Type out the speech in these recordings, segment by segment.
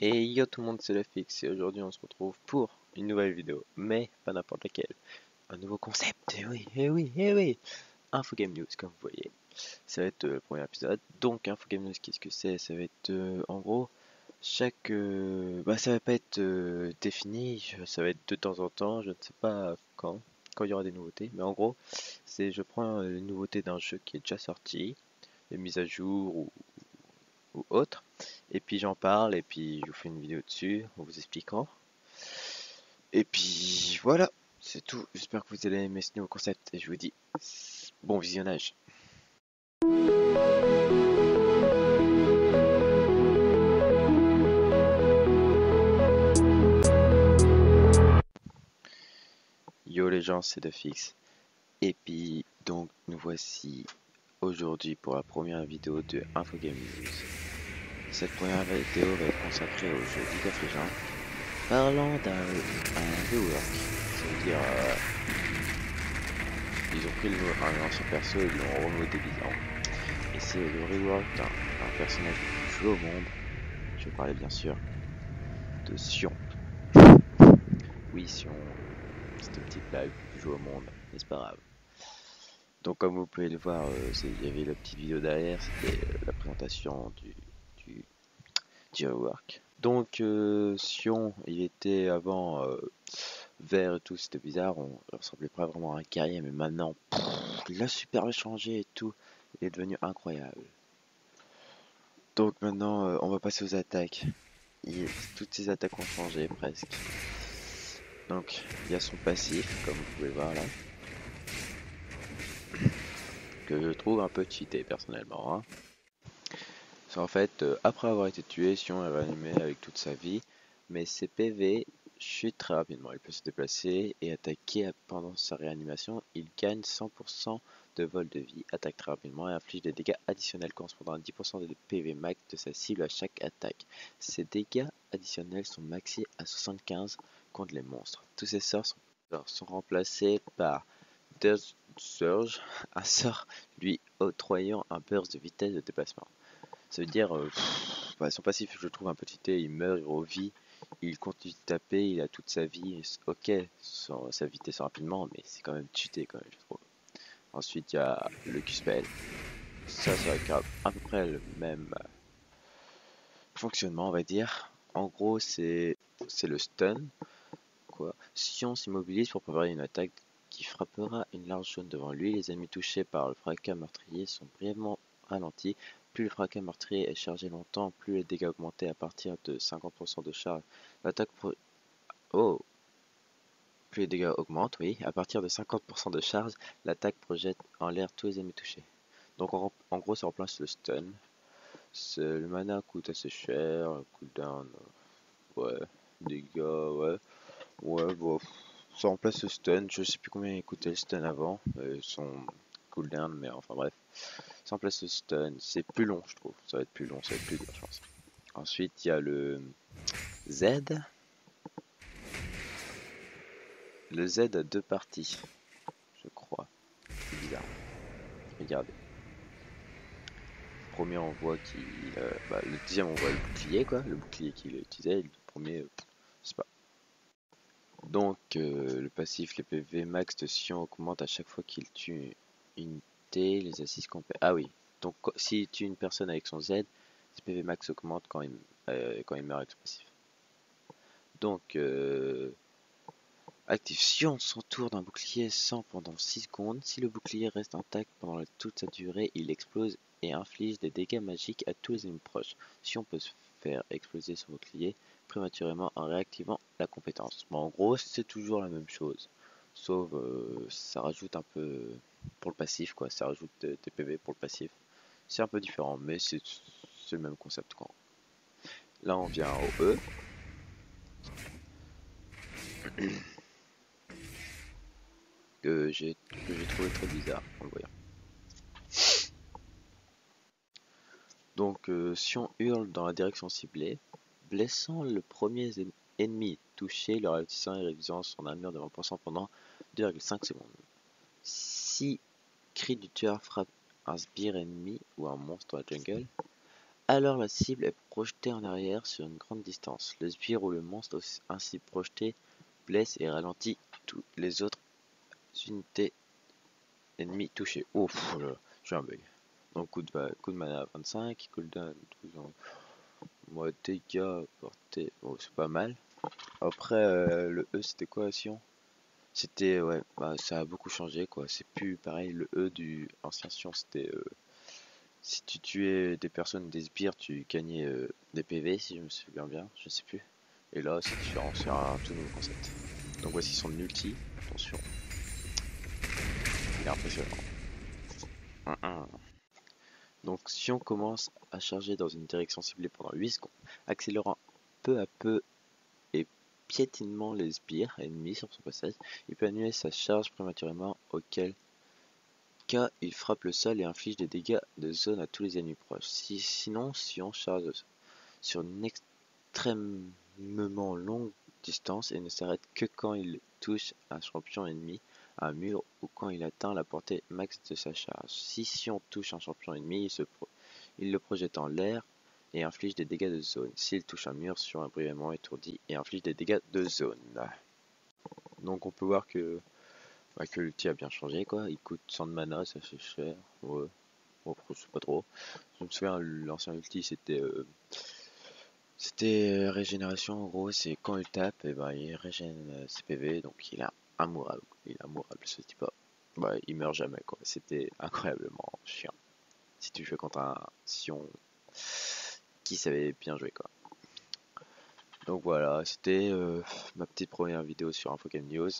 Et yo tout le monde, c'est le fixe et aujourd'hui on se retrouve pour une nouvelle vidéo, mais pas n'importe laquelle. Un nouveau concept, eh oui, eh oui, eh oui Info Game News, comme vous voyez. Ça va être euh, le premier épisode. Donc Info Game News, qu'est-ce que c'est? Ça va être euh, en gros, chaque... Euh, bah ça va pas être défini, ça va être de temps en temps, je ne sais pas quand, quand il y aura des nouveautés. Mais en gros, c'est je prends les nouveautés d'un jeu qui est déjà sorti, les mises à jour ou, ou autre. Et puis j'en parle et puis je vous fais une vidéo dessus en vous expliquant. Et puis voilà, c'est tout. J'espère que vous allez aimer ce nouveau concept et je vous dis bon visionnage. Yo les gens, c'est de fixe. Et puis donc nous voici aujourd'hui pour la première vidéo de Infogame. Cette première vidéo va être consacrée au jeu League of parlant d'un rework, c'est-à-dire euh, ils ont pris le, un ancien perso et ils l'ont remodélisé. Et c'est le rework d'un personnage le plus joué au monde. Je parlais bien sûr de Sion. Oui, Sion, c'est une petite blague, plus joué au monde, mais c'est pas grave. Donc comme vous pouvez le voir, euh, il y avait la petite vidéo derrière, c'était euh, la présentation du, Donc euh, Sion, il était avant vert et tout, c'était bizarre, on ressemblait pas vraiment à un guerrier, mais maintenant, il a super changé et tout, il est devenu incroyable. Donc maintenant, on va passer aux attaques. toutes ses attaques ont changé presque. Donc, il y a son passif, comme vous pouvez voir là que je trouve un peu cheaté personnellement. Hein. En fait, euh, après avoir été tué, Sion est réanimé avec toute sa vie, mais ses PV chutent très rapidement. Il peut se déplacer et attaquer pendant sa réanimation. Il gagne 100% de vol de vie, attaque très rapidement et inflige des dégâts additionnels correspondant à 10% de PV max de sa cible à chaque attaque. Ces dégâts additionnels sont maxés à 75 contre les monstres. Tous ces sorts sont, sont remplacés par Surge, un sort lui octroyant un burst de vitesse de déplacement. Veut dire, euh, bah, son passif je trouve un petit T, il meurt, il revit, il continue de taper, il a toute sa vie, ok, sa vitesse rapidement, mais c'est quand même cheaté quand même, je trouve. Ensuite, il y a le Q-Spell. Ça, ça va à peu près le même euh, fonctionnement, on va dire. En gros, c'est le stun. Quoi. Si on s'immobilise pour préparer une attaque qui frappera une large zone devant lui. Les ennemis touchés par le fracas meurtrier sont brièvement ralentis. Plus le fracas meurtrier est chargé longtemps, plus les dégâts augmentés à partir de 50% de charge. L'attaque Oh Plus les dégâts augmentent, oui. À partir de 50% de charge, l'attaque projette en l'air tous les ennemis touchés. Donc en, gros, ça remplace le stun. Le mana coûte assez cher, cooldown, ouais, dégâts, ouais, ouais, bon, ça remplace le stun. Je sais plus combien il coûtait le stun avant. Son cooldown, mais enfin bref. Ça remplace le stun. C'est plus long, je trouve. Ça va être plus long, ça va être plus dur, je pense. Ensuite, il y a le Z. Le Z a deux parties, je crois. C'est bizarre. Regardez. Le premier, on voit. Euh, bah, le deuxième, on voit le bouclier, quoi. Le bouclier qu'il utilisait. Le premier, euh, c'est pas. Donc euh, le passif, les PV max de Sion augmente à chaque fois qu'il tue unité, les assists qu'on Ah oui, donc s'il tue une personne avec son Z, les PV max augmente quand il, euh, quand il meurt passif. Donc euh, active Sion son tour d'un bouclier 100 pendant 6 secondes. Si le bouclier reste intact pendant toute sa durée, il explose et inflige des dégâts magiques à tous les ennemis proches. Sion peut se faire exploser son bouclier prématurément en réactivant la compétence. Bon, en gros, c'est toujours la même chose. Sauf, euh, ça rajoute un peu pour le passif, quoi. Ça rajoute des, PV pour le passif. C'est un peu différent, mais c'est le même concept, quoi. Là, on vient au E. que j'ai trouvé très bizarre en le voyant. Donc, euh, si on hurle dans la direction ciblée, blessant le premier ennemi touché, le ralentissant et réduisant son armure de 20% pendant 2,5 secondes. Si cri du tueur frappe un sbire ennemi ou un monstre dans la jungle, Alors la cible est projetée en arrière sur une grande distance. Le sbire ou le monstre ainsi projeté blesse et ralentit toutes les autres unités ennemies touchées. Oh, j'ai un bug. Donc coup de, coup de mana 25, cooldown 12 ans. Moi dégâts portés, oh, c'est pas mal. Après euh, le E c'était quoi Sion? C'était ouais, bah, ça a beaucoup changé quoi. C'est plus pareil. Le E du ancien Sion c'était euh, si tu tuais des personnes des sbires tu gagnais euh, des PV si je me souviens bien, je sais plus. Et là c'est différent, c'est un tout nouveau concept. Donc voici son ulti, attention. Il est impressionnant. Donc si on commence à charger dans une direction ciblée pendant 8 secondes, accélérant peu à peu et piétinement les sbires ennemis sur son passage, il peut annuler sa charge prématurément auquel cas il frappe le sol et inflige des dégâts de zone à tous les ennemis proches. sinon, si on charge sur une extrêmement longue distance et ne s'arrête que quand il touche un champion ennemi, un mur ou quand il atteint la portée max de sa charge. Si Sion touche un champion ennemi, il, le projette en l'air et inflige des dégâts de zone. S'il touche un mur sur un brièvement étourdi et inflige des dégâts de zone. Donc on peut voir que, bah, que l'ulti a bien changé quoi. Il coûte 100 de mana, ça fait cher. Ouais. Je pas trop. Je me souviens, l'ancien ulti c'était euh, c'était régénération en gros, c'est quand il tape, et ben il régène euh, ses PV, donc il a amourable. Il est amourable ce type. Bah, il meurt jamais quoi. C'était incroyablement chiant. Si tu jouais contre un Sion qui savait bien jouer quoi. Donc voilà, c'était euh, ma petite première vidéo sur InfoGame News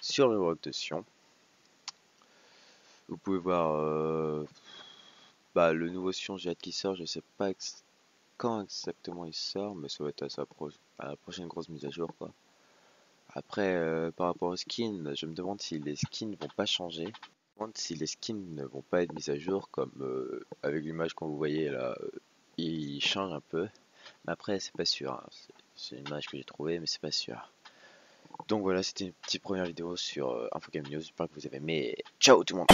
sur le rock de Sion. Vous pouvez voir euh, bah, le nouveau Sion J'ai qui sort, je sais pas quand exactement il sort, mais ça va être à, sa à la prochaine grosse mise à jour quoi. Après, euh, par rapport aux skins, je me demande si les skins vont pas changer. Je me demande si les skins ne vont pas être mis à jour, comme euh, avec l'image qu'on vous voyez là, euh, ils changent un peu. Mais après, c'est pas sûr. Hein. C'est une image que j'ai trouvée, mais c'est pas sûr. Donc voilà, c'était une petite première vidéo sur InfoGame News. J'espère que vous avez aimé. Ciao tout le monde